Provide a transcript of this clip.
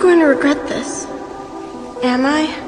going to regret this. Am I?